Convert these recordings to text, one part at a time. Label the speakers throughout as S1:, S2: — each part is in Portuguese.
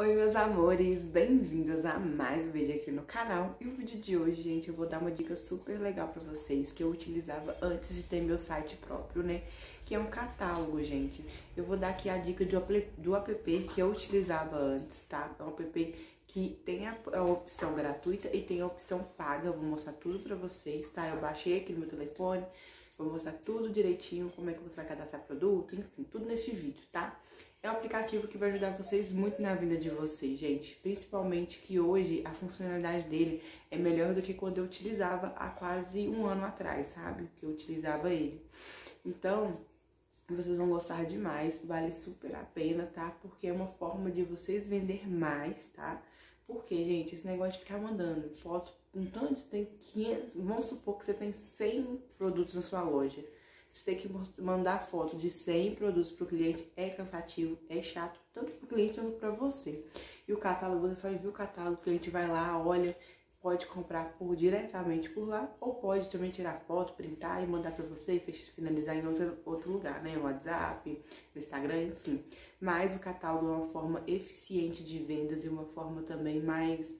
S1: Oi meus amores, bem-vindos a mais um vídeo aqui no canal E o vídeo de hoje, gente, eu vou dar uma dica super legal pra vocês Que eu utilizava antes de ter meu site próprio, né? Que é um catálogo, gente Eu vou dar aqui a dica do, do app que eu utilizava antes, tá? É um app que tem a, a, opção gratuita e tem a opção paga Eu vou mostrar tudo pra vocês, tá? Eu baixei aqui no meu telefone Vou mostrar tudo direitinho, como é que você vai cadastrar produto, enfim, tudo nesse vídeo, tá? É um aplicativo que vai ajudar vocês muito na vida de vocês, gente. Principalmente que hoje a funcionalidade dele é melhor do que quando eu utilizava há quase um ano atrás, sabe? Que eu utilizava ele. Então, vocês vão gostar demais, vale super a pena, tá? Porque é uma forma de vocês vender mais, tá? Porque, gente, esse negócio de ficar mandando foto, tanto de tem 500, vamos supor que você tem 100 produtos na sua loja. Você que mandar foto de 100 produtos para o cliente é cansativo, é chato, tanto para o cliente quanto para você. E o catálogo, você só envia o catálogo, o cliente vai lá, olha, pode comprar por diretamente por lá, ou pode também tirar foto, printar e mandar para você e finalizar em outro, outro lugar, né? No WhatsApp, no Instagram, enfim. Mas o catálogo é uma forma eficiente de vendas e uma forma também mais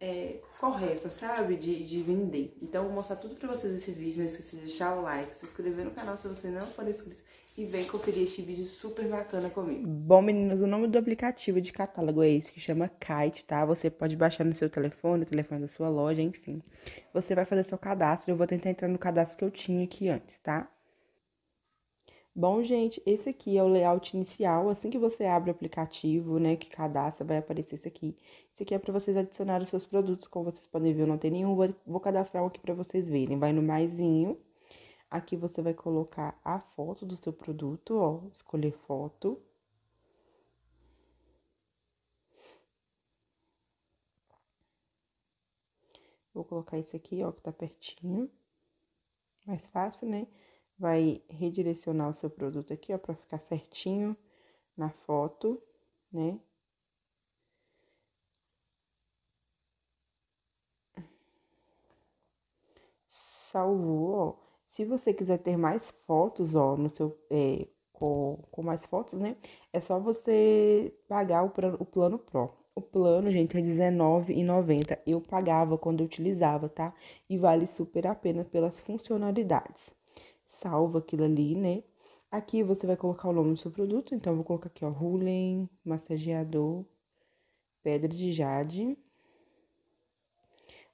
S1: é, correta, sabe? De, de vender. Então, vou mostrar tudo pra vocês nesse vídeo. Não esqueça de deixar o like, se inscrever no canal se você não for inscrito. E vem conferir este vídeo super bacana comigo. Bom, meninas, o nome do aplicativo de catálogo é esse, que chama Kite, tá? Você pode baixar no seu telefone, no telefone da sua loja, enfim. Você vai fazer seu cadastro. Eu vou tentar entrar no cadastro que eu tinha aqui antes, tá? Bom, gente, esse aqui é o layout inicial. Assim que você abre o aplicativo, né, que cadastra, vai aparecer esse aqui. Esse aqui é para vocês adicionarem os seus produtos. Como vocês podem ver, eu não tem nenhum. Vou, vou cadastrar um aqui para vocês verem. Vai no maisinho. Aqui você vai colocar a foto do seu produto, ó. Escolher foto. Vou colocar esse aqui, ó, que tá pertinho. Mais fácil, né? Vai redirecionar o seu produto aqui, ó, para ficar certinho na foto, né? Salvou, ó. Se você quiser ter mais fotos, ó, no seu, é, com, com mais fotos, né? É só você pagar o, plano, o plano Pro. O plano, gente, é R$19,90. Eu pagava quando eu utilizava, tá? E vale super a pena pelas funcionalidades salva aquilo ali, né? Aqui você vai colocar o nome do seu produto, então vou colocar aqui, ó, Rulen, massageador, pedra de jade.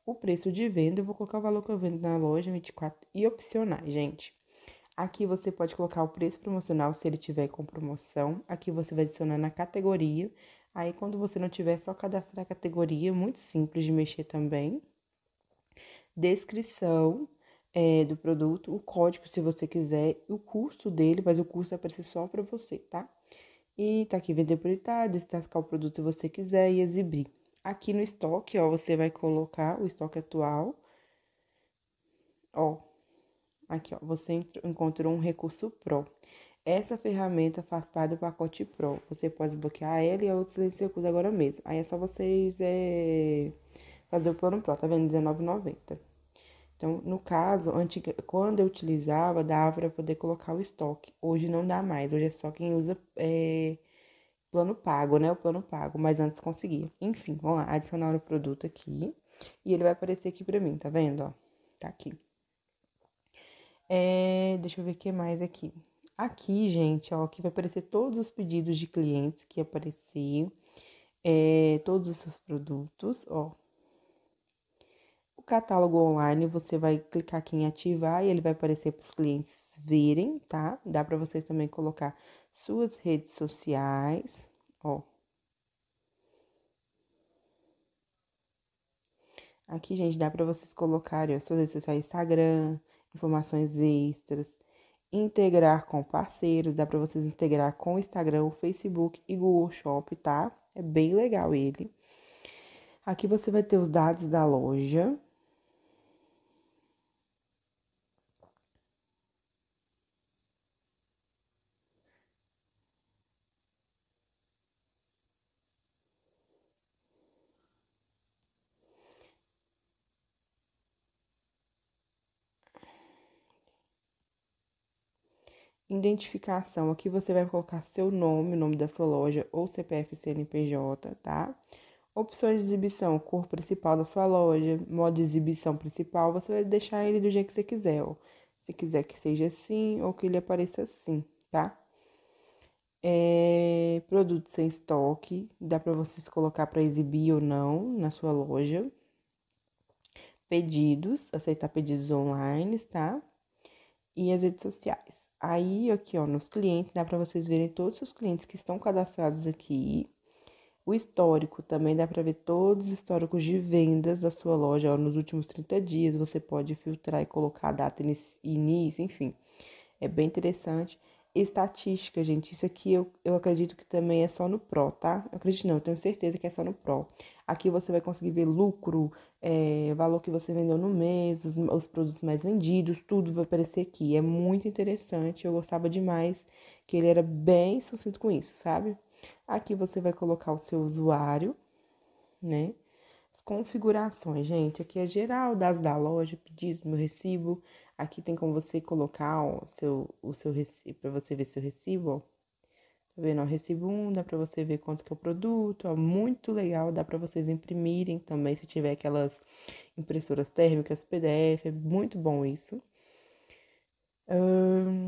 S1: O preço de venda, eu vou colocar o valor que eu vendo na loja, 24, e opcionais, gente. Aqui você pode colocar o preço promocional se ele tiver com promoção. Aqui você vai adicionar na categoria. Aí, quando você não tiver, é só cadastrar a categoria, muito simples de mexer também. Descrição, é, do produto, o código se você quiser, o custo dele, mas o custo vai aparecer só para você, tá? E tá aqui vender prioridade, destacar o produto se você quiser e exibir. Aqui no estoque, ó, você vai colocar o estoque atual. Ó, aqui, ó, você encontrou um recurso Pro. Essa ferramenta faz parte do pacote Pro. Você pode bloquear ela e a outra recusa agora mesmo. Aí é só vocês é, fazer o plano Pro, tá vendo? R$19,90. Então, no caso, antiga, quando eu utilizava, dava para poder colocar o estoque. Hoje não dá mais, hoje é só quem usa é, plano pago, né? O plano pago, mas antes conseguia. Enfim, vamos lá, adicionar o produto aqui. E ele vai aparecer aqui para mim, tá vendo? Ó, tá aqui. É, deixa eu ver o que mais aqui. Aqui, gente, ó, aqui vai aparecer todos os pedidos de clientes que apareciam. É, todos os seus produtos, ó, catálogo online, você vai clicar aqui em ativar e ele vai aparecer para os clientes verem, tá? Dá para você também colocar suas redes sociais, ó. Aqui, gente, dá para vocês colocarem as suas redes sociais, Instagram, informações extras, integrar com parceiros, dá para vocês integrar com o Instagram, o Facebook e Google Shop, tá? É bem legal ele. Aqui você vai ter os dados da loja, identificação, aqui você vai colocar seu nome, nome da sua loja ou CPF CNPJ, tá? Opções de exibição, cor principal da sua loja, modo de exibição principal, você vai deixar ele do jeito que você quiser, ó. Se quiser que seja assim ou que ele apareça assim, tá? É, produtos sem estoque, dá para vocês colocar para exibir ou não na sua loja. Pedidos, aceitar pedidos online, tá? E as redes sociais. Aí, aqui, ó, nos clientes, dá para vocês verem todos os clientes que estão cadastrados aqui. O histórico também dá para ver todos os históricos de vendas da sua loja ó, nos últimos 30 dias. Você pode filtrar e colocar a data início, enfim. É bem interessante. Estatística, gente, isso aqui eu, eu acredito que também é só no Pro, tá? Eu acredito não, eu tenho certeza que é só no Pro. Aqui você vai conseguir ver lucro, é, valor que você vendeu no mês, os, os produtos mais vendidos, tudo vai aparecer aqui. É muito interessante, eu gostava demais que ele era bem sucinto com isso, sabe? Aqui você vai colocar o seu usuário, né? Configurações, gente, aqui é geral, das da loja, pedidos, meu recibo, Aqui tem como você colocar ó, seu, o seu recibo, para você ver seu recibo, ó. Tá vendo? Ó, recibo 1, dá para você ver quanto que é o produto, ó, muito legal, dá para vocês imprimirem também, se tiver aquelas impressoras térmicas, PDF, é muito bom isso. Hum,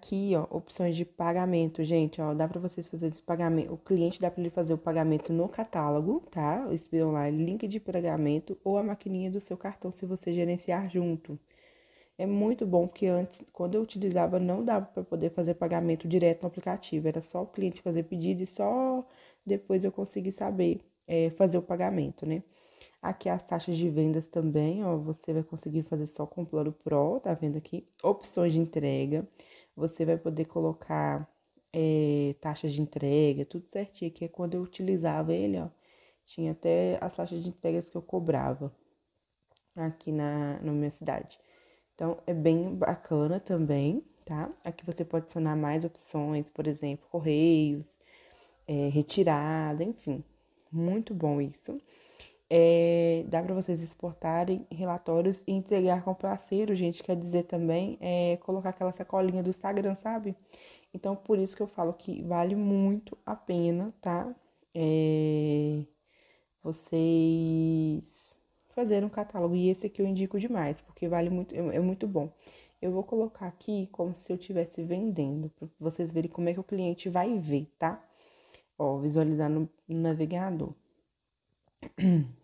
S1: aqui, ó, opções de pagamento, gente, ó, dá para vocês fazerem esse pagamento, o cliente dá para ele fazer o pagamento no catálogo, tá? Eles lá link de pagamento ou a maquininha do seu cartão se você gerenciar junto. É muito bom porque antes, quando eu utilizava, não dava para poder fazer pagamento direto no aplicativo, era só o cliente fazer pedido e só depois eu consegui saber é, fazer o pagamento, né? Aqui as taxas de vendas também, ó, você vai conseguir fazer só com o Plano Pro, tá vendo aqui? Opções de entrega, você vai poder colocar é, de entrega, tudo certinho, que é quando eu utilizava ele, ó, tinha até as taxas de entregas que eu cobrava aqui na, na minha cidade. Então, é bem bacana também, tá? Aqui você pode adicionar mais opções, por exemplo, correios, é, retirada, enfim. Muito bom isso. É, dá para vocês exportarem relatórios e entregar com parceiro, gente. Quer dizer também é, colocar aquela sacolinha do Instagram, sabe? Então, por isso que eu falo que vale muito a pena, tá? É, vocês fazerem um catálogo. E esse aqui eu indico demais, porque vale muito, é, é muito bom. Eu vou colocar aqui como se eu estivesse vendendo, para vocês verem como é que o cliente vai ver, tá? Ó, visualizar no navegador.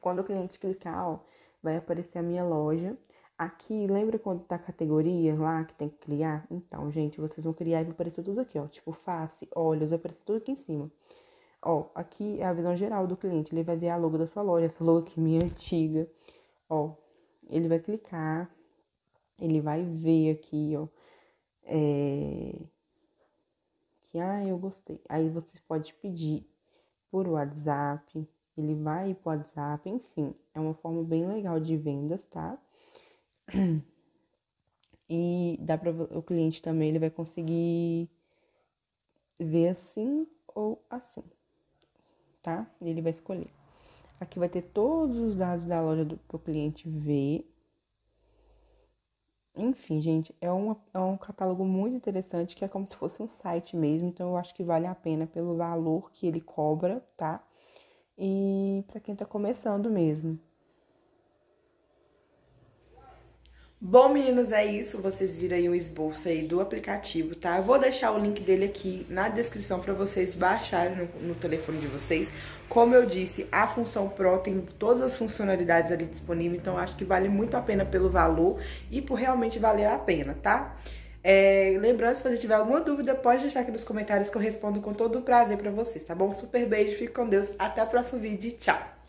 S1: Quando o cliente clicar, ó, vai aparecer a minha loja. Aqui, lembra quando tá a categoria lá que tem que criar? Então, gente, vocês vão criar e vai aparecer tudo aqui, ó. Tipo, face, olhos, vai aparecer tudo aqui em cima. Ó, aqui é a visão geral do cliente. Ele vai ver a logo da sua loja, essa logo aqui minha antiga. Ó, ele vai clicar, ele vai ver aqui, ó. É... Que, ah, eu gostei. Aí você pode pedir por WhatsApp, ele vai pro WhatsApp, enfim, é uma forma bem legal de vendas, tá? E dá para o cliente também, ele vai conseguir ver assim ou assim, tá? Ele vai escolher. Aqui vai ter todos os dados da loja para o cliente ver. Enfim, gente, é, é um catálogo muito interessante que é como se fosse um site mesmo, então eu acho que vale a pena pelo valor que ele cobra, tá? E para quem está começando mesmo.
S2: Bom, meninos, é isso. Vocês viram aí um esboço aí do aplicativo, tá? Eu vou deixar o link dele aqui na descrição para vocês baixarem no, no, telefone de vocês. Como eu disse, a função Pro tem todas as funcionalidades ali disponíveis, então acho que vale muito a pena pelo valor e por realmente valer a pena, tá? É, lembrando, se você tiver alguma dúvida, pode deixar aqui nos comentários que eu respondo com todo o prazer para vocês, tá bom? Super beijo, fique com Deus, até o próximo vídeo, tchau!